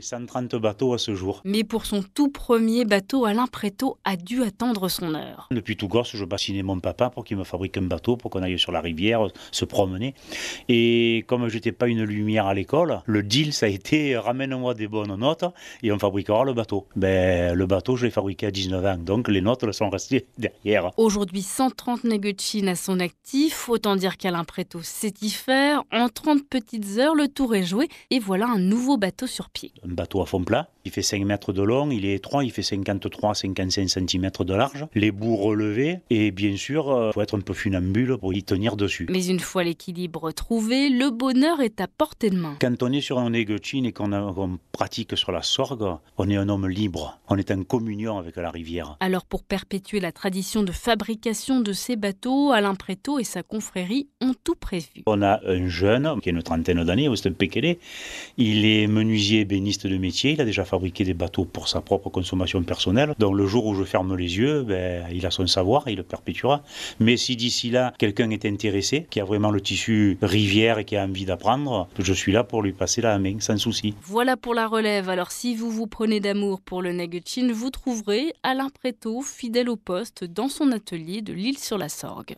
130 bateaux à ce jour. Mais pour son tout premier bateau, Alain Préto a dû attendre son heure. Depuis tout gosse, je bassinais mon papa pour qu'il me fabrique un bateau pour qu'on aille sur la rivière se promener. Et comme je n'étais pas une lumière à l'école, le deal ça a été ramène-moi des bonnes notes et on fabriquera le bateau. Ben, le bateau, je l'ai fabriqué à 19 ans, donc les notes sont restées derrière. Aujourd'hui, 130 Neguchin à son actif. Autant dire qu'Alain Préto sait y faire. En 30 petites heures, le tour est joué et voilà un nouveau bateau sur pied. Un bateau à fond plat, il fait 5 mètres de long, il est étroit, il fait 53-55 cm de large. Les bouts relevés et bien sûr, il euh, faut être un peu funambule pour y tenir dessus. Mais une fois l'équilibre trouvé, le bonheur est à portée de main. Quand on est sur un éguetine et qu'on pratique sur la sorgue, on est un homme libre. On est en communion avec la rivière. Alors pour perpétuer la tradition de fabrication de ces bateaux, Alain Préto et sa confrérie ont tout prévu. On a un jeune qui a une trentaine d'années, Austin Pekele. Il est menuisier de métier. Il a déjà fabriqué des bateaux pour sa propre consommation personnelle. Donc le jour où je ferme les yeux, ben, il a son savoir, il le perpétuera. Mais si d'ici là, quelqu'un est intéressé, qui a vraiment le tissu rivière et qui a envie d'apprendre, je suis là pour lui passer la main sans souci. Voilà pour la relève. Alors si vous vous prenez d'amour pour le Neguchin, vous trouverez Alain Préto, fidèle au poste, dans son atelier de l'île sur la Sorgue.